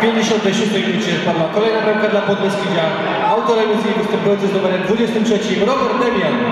56 minucie padła kolejna bramka dla Podbeskidzia. Autorem jest jej występujący z numerem 23 Robert Demian.